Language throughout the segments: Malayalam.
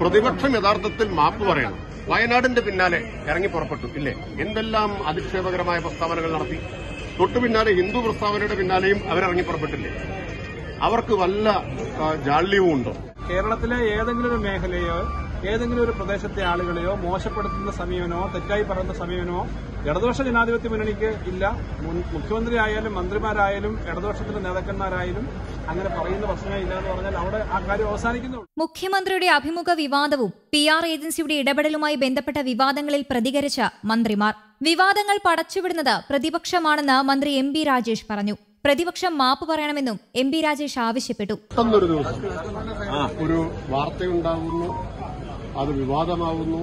പ്രതിപക്ഷം യഥാർത്ഥത്തിൽ മാപ്പ് പറയണം. വയനാടിന്റെ പിന്നാലെ ഇറങ്ങി പുറപ്പെട്ടു. ഇല്ലേ? എന്തെല്ലാം അധിക്ഷേപകരമായ പ്രസ്താവനകൾ നടത്തി. തൊട്ടു പിന്നാലെ ഹിന്ദു പ്രസ്താവനയുടെ പിന്നാലെയും അവരിറങ്ങി പുറപ്പെട്ടില്ലേ? അവർക്ക് വല്ല ജാള്യവും ഉണ്ടോ കേരളത്തിലെ ഏതെങ്കിലും ഒരു മേഖലയോ ഏതെങ്കിലും ഒരു പ്രദേശത്തെ ആളുകളെയോ മോശപ്പെടുത്തുന്ന സമീപനമോ തെറ്റായി പറയുന്ന സമീപനമോ ഇടതുപക്ഷ ജനാധിപത്യ മുന്നണിക്ക് ഇല്ല. മുഖ്യമന്ത്രി ആയാലും മന്ത്രിമാരായാലും ഇടതുപക്ഷത്തിന്റെ നേതാക്കന്മാരായാലും അങ്ങനെ പറയുന്ന പ്രശ്നമേ ഇല്ല എന്ന് പറഞ്ഞാൽ അവിടെ ആ കാര്യം അവസാനിക്കുന്നു. മുഖ്യമന്ത്രിയുടെ അഭിമുഖ വിവാദവും പി ആർ ഏജൻസിയുടെ ഇടപെടലുമായി ബന്ധപ്പെട്ട വിവാദങ്ങളിൽ പ്രതികരിച്ച മന്ത്രിമാർ. വിവാദങ്ങൾ പടച്ചുവിടുന്നത് പ്രതിപക്ഷമാണെന്ന് മന്ത്രി എം ബി രാജേഷ് പറഞ്ഞു. പ്രതിപക്ഷം മാപ്പ് പറയണമെന്നും എം ബി രാജേഷ് ആവശ്യപ്പെട്ടു. ഒരു വാർത്തയുണ്ടാകുന്നു അത് വിവാദമാവുന്നു.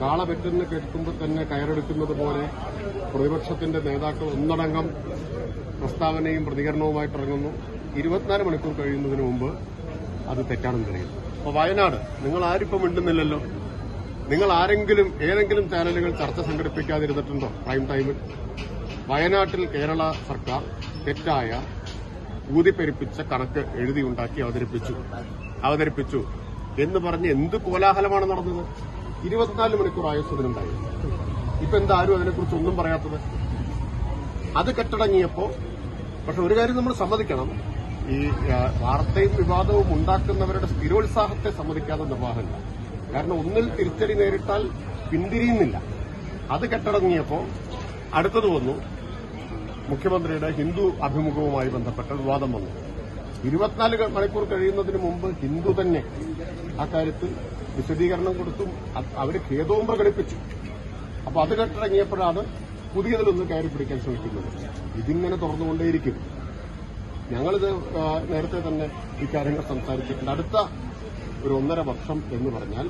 കാള പെറ്റെന്ന് കേൾക്കുമ്പോൾ തന്നെ കയറെടുക്കുന്നത് പോലെ പ്രതിപക്ഷത്തിന്റെ നേതാക്കൾ ഒന്നടങ്കം പ്രസ്താവനയും പ്രതികരണവുമായിട്ട് ഇറങ്ങുന്നു. ഇരുപത്തിനാല് മണിക്കൂർ കഴിയുന്നതിന് മുമ്പ് അത് തെറ്റാണെന്ന് തെളിയുന്നു. അപ്പോൾ വയനാട് നിങ്ങൾ ആരിപ്പം മിണ്ടുന്നില്ലല്ലോ. നിങ്ങൾ ആരെങ്കിലും ഏതെങ്കിലും ചാനലുകൾ ചർച്ച സംഘടിപ്പിക്കാതിരുന്നിട്ടുണ്ടോ പ്രൈം ടൈമിൽ? വയനാട്ടിൽ കേരള സർക്കാർ തെറ്റായ ഊതിപ്പെരുപ്പിച്ച കണക്ക് എഴുതിയുണ്ടാക്കി അവതരിപ്പിച്ചു. അവതരിപ്പിച്ചു. എന്ന് പറഞ്ഞ് എന്ത് കോലാഹലമാണ് നടന്നത്? ഇരുപത്തിനാല് മണിക്കൂർ ആയുസ്സതിനുണ്ടായി ഇപ്പൊ എന്താരും അതിനെക്കുറിച്ച് ഒന്നും പറയാത്തത്? അത് കെട്ടടങ്ങിയപ്പോ പക്ഷെ ഒരു കാര്യം നമ്മൾ സമ്മതിക്കണം. ഈ വാർത്തയും വിവാദവും ഉണ്ടാക്കുന്നവരുടെ സ്ഥിരോത്സാഹത്തെ സമ്മതിക്കാതെ നിർവാഹമില്ല. കാരണം ഒന്നിൽ തിരിച്ചടി നേരിട്ടാൽ പിന്തിരിയുന്നില്ല. അത് കെട്ടടങ്ങിയപ്പോ അടുത്തത് വന്നു. മുഖ്യമന്ത്രിയുടെ ഹിന്ദു അഭിമുഖവുമായി ബന്ധപ്പെട്ട വിവാദം വന്നു. ഇരുപത്തിനാല് മണിക്കൂർ കഴിയുന്നതിന് മുമ്പ് ഹിന്ദു തന്നെ അക്കാര്യത്തിൽ വിശദീകരണം കൊടുത്തും. അവർ ഖേദവും പ്രകടിപ്പിച്ചു. അപ്പൊ അത് കെട്ടിറങ്ങിയപ്പോഴാണ് പുതിയതിലൊന്ന് കയറി പിടിക്കാൻ ശ്രമിക്കുന്നത്. ഇതിങ്ങനെ തുറന്നുകൊണ്ടേയിരിക്കും. ഞങ്ങളിത് നേരത്തെ തന്നെ ഇക്കാര്യങ്ങൾ സംസാരിച്ചിട്ടുണ്ട്. അടുത്ത ഒരു ഒന്നര വർഷം എന്ന് പറഞ്ഞാൽ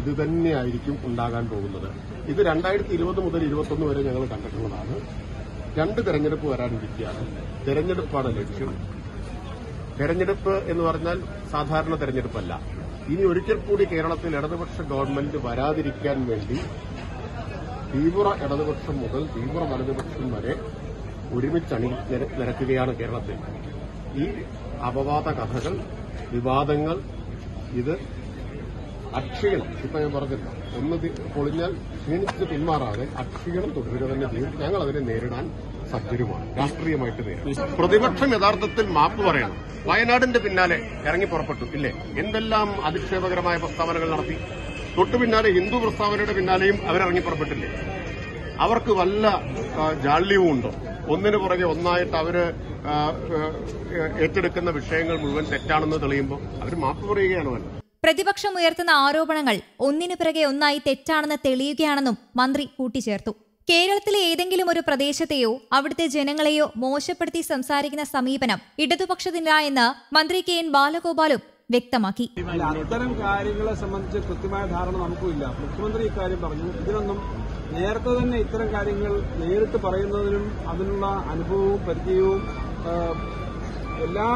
ഇത് തന്നെയായിരിക്കും ഉണ്ടാകാൻ പോകുന്നത്. ഇത് രണ്ടായിരത്തി ഇരുപത് മുതൽ ഇരുപത്തൊന്ന് വരെ ഞങ്ങൾ കണ്ടിട്ടുള്ളതാണ്. രണ്ട് തെരഞ്ഞെടുപ്പ് വരാനിരിക്കുകയാണ്. തെരഞ്ഞെടുപ്പാണ് ലക്ഷ്യം. തെരഞ്ഞെടുപ്പ് എന്ന് പറഞ്ഞാൽ സാധാരണ തെരഞ്ഞെടുപ്പല്ല. ഇനി ഒരിക്കൽ കൂടി കേരളത്തിൽ ഇടതുപക്ഷ ഗവൺമെന്റ് വരാതിരിക്കാൻ വേണ്ടി തീവ്ര ഇടതുപക്ഷം മുതൽ തീവ്ര വലതുപക്ഷം വരെ ഒരുമിച്ച് അണി നിര- നിരക്കുകയാണ് കേരളത്തിൽ. ഈ അപവാദ കഥകൾ വിവാദങ്ങൾ ഇത് അക്ഷീണം ഇപ്പൊ ഞാൻ പറഞ്ഞില്ല. ഒന്ന് പൊളിഞ്ഞാൽ ക്ഷീണിച്ച് പിന്മാറാതെ അക്ഷീണം തുടരുക തന്നെ ചെയ്യും. ഞങ്ങൾ അതിനെ നേരിടാൻ സജ്ജരുമാണ്. രാഷ്ട്രീയമായിട്ട് പ്രതിപക്ഷം യഥാർത്ഥത്തിൽ മാപ്പ് പറയണം. വയനാടിന്റെ പിന്നാലെ ഇറങ്ങി പുറപ്പെട്ടു ഇല്ലേ? എന്തെല്ലാം അധിക്ഷേപകരമായ പ്രസ്താവനകൾ നടത്തി? തൊട്ടു പിന്നാലെ ഹിന്ദു പ്രസ്താവനയുടെ പിന്നാലെയും അവരിറങ്ങി പുറപ്പെട്ടില്ലേ? അവർക്ക് വല്ല ജാള്യവും ഉണ്ടോ? ഒന്നിനു പുറകെ ഒന്നായിട്ട് അവർ ഏറ്റെടുക്കുന്ന വിഷയങ്ങൾ മുഴുവൻ തെറ്റാണെന്ന് തെളിയുമ്പോൾ അവർ മാപ്പ് പറയുകയാണ് പ്രതിപക്ഷം ഉയർത്തുന്ന ആരോപണങ്ങൾ ഒന്നിനു പിറകെ ഒന്നായി തെറ്റാണെന്ന് തെളിയുകയാണെന്നും മന്ത്രി കൂട്ടിച്ചേർത്തു. കേരളത്തിലെ ഏതെങ്കിലും ഒരു പ്രദേശത്തെയോ അവിടുത്തെ ജനങ്ങളെയോ മോശപ്പെടുത്തി സംസാരിക്കുന്ന സമീപനം ഇടതുപക്ഷത്തിനില്ല എന്ന് മന്ത്രി കെ എൻ ബാലഗോപാലും വ്യക്തമാക്കി. അത്തരം കാര്യങ്ങളെ സംബന്ധിച്ച് കൃത്യമായ ധാരണ നമുക്കും ഇല്ല മുഖ്യമന്ത്രി ഇക്കാര്യം പറഞ്ഞു. ഇതിനൊന്നും നേരത്തെ തന്നെ ഇത്തരം കാര്യങ്ങൾ നേരിട്ട് പറയുന്നതിനും അതിനുള്ള അനുഭവവും പരിചയവും എല്ലാ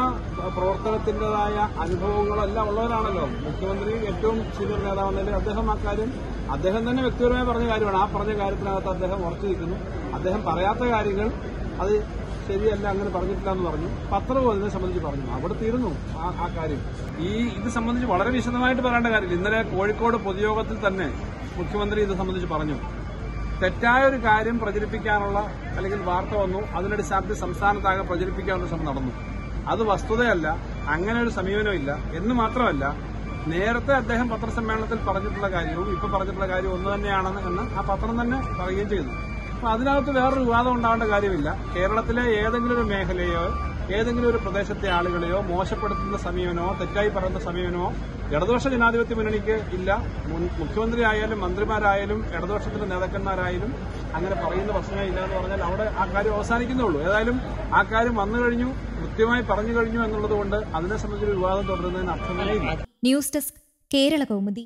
പ്രവർത്തനത്തിന്റെതായ അനുഭവങ്ങളും എല്ലാം ഉള്ളവരാണല്ലോ. മുഖ്യമന്ത്രി ഏറ്റവും സീനിയർ നേതാവെന്നതിൽ അദ്ദേഹം ആ കാര്യം അദ്ദേഹം തന്നെ വ്യക്തിപരമായി പറഞ്ഞ കാര്യമാണ്. ആ പറഞ്ഞ കാര്യത്തിനകത്ത് അദ്ദേഹം ഉറച്ചു നിൽക്കുന്നു അദ്ദേഹം പറയാത്ത കാര്യങ്ങൾ അത് ശരിയല്ല അങ്ങനെ പറഞ്ഞിട്ടില്ല എന്ന് പറഞ്ഞു. പത്രവും അതിനെ സംബന്ധിച്ച് പറഞ്ഞു. അവിടെ തീരുന്നു ആ- കാര്യം. ഈ ഇത് സംബന്ധിച്ച് വളരെ വിശദമായിട്ട് പറയേണ്ട കാര്യമില്ല. ഇന്നലെ കോഴിക്കോട് പൊതുയോഗത്തിൽ തന്നെ മുഖ്യമന്ത്രി ഇത് സംബന്ധിച്ച് പറഞ്ഞു. തെറ്റായ ഒരു കാര്യം പ്രചരിപ്പിക്കാനുള്ള അല്ലെങ്കിൽ വാർത്ത വന്നു. അതിനടിസ്ഥാനത്തിൽ സംസ്ഥാനത്താകെ പ്രചരിപ്പിക്കാനുള്ള ശ്രമം നടന്നു. അത് വസ്തുതയല്ല. അങ്ങനെ ഒരു സമീപനമില്ല. എന്ന് മാത്രമല്ല നേരത്തെ അദ്ദേഹം പത്രസമ്മേളനത്തിൽ പറഞ്ഞിട്ടുള്ള കാര്യവും ഇപ്പൊ പറഞ്ഞിട്ടുള്ള കാര്യവും ഒന്ന് തന്നെയാണെന്ന് എന്ന് ആ പത്രം തന്നെ പറയുകയും ചെയ്യുന്നു. അപ്പൊ അതിനകത്ത് വേറൊരു വിവാദം ഉണ്ടാവേണ്ട കാര്യമില്ല. കേരളത്തിലെ ഏതെങ്കിലും ഒരു മേഖലയോ ഏതെങ്കിലും ഒരു പ്രദേശത്തെ ആളുകളെയോ മോശപ്പെടുത്തുന്ന സമീപനമോ തെറ്റായി പറയുന്ന സമീപനമോ ഇടതുപക്ഷ ജനാധിപത്യ മുന്നണിക്ക് ഇല്ല. മുഖ്യമന്ത്രി ആയാലും മന്ത്രിമാരായാലും ഇടതുപക്ഷത്തിന്റെ നേതാക്കന്മാരായാലും അങ്ങനെ പറയുന്ന പ്രശ്നമേ ഇല്ല എന്ന് പറഞ്ഞാൽ അവിടെ ആ കാര്യം അവസാനിക്കുന്നുള്ളൂ ഏതായാലും ആ കാര്യം വന്നു കഴിഞ്ഞു കൃത്യമായി പറഞ്ഞു കഴിഞ്ഞു എന്നുള്ളത് കൊണ്ട് അതിനെ സംബന്ധിച്ചൊരു വിവാദം തുടരുന്നതിന് അർത്ഥമേ ഇല്ല. News desk Kerala Kaumudi.